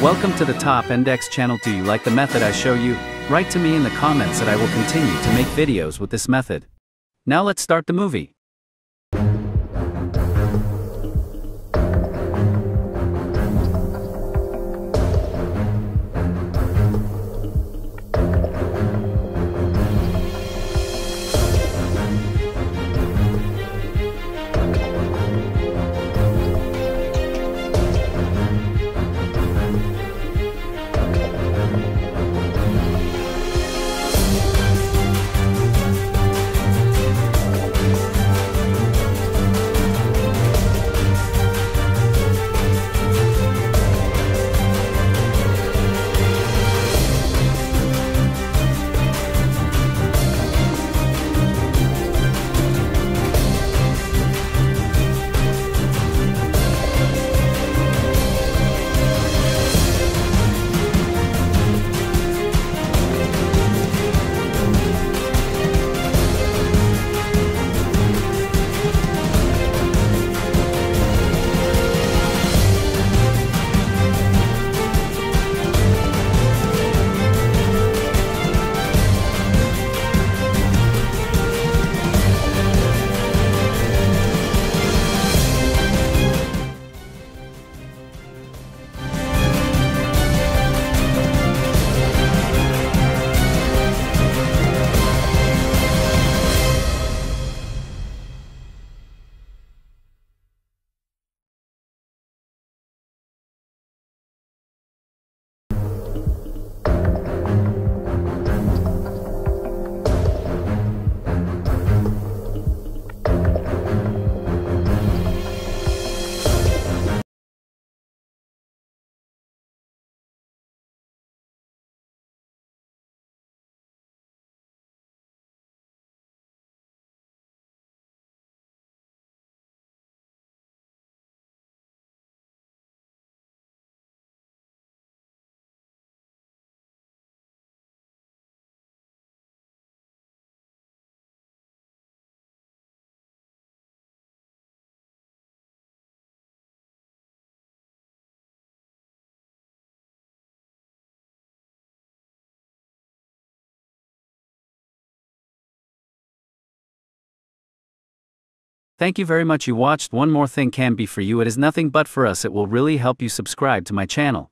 Welcome to the Top Endex channel. Do you like the method I show you? Write to me in the comments that I will continue to make videos with this method. Now let's start the movie. Thank you very much. You watched one more thing can be for you. It is nothing but for us. It will really help you subscribe to my channel.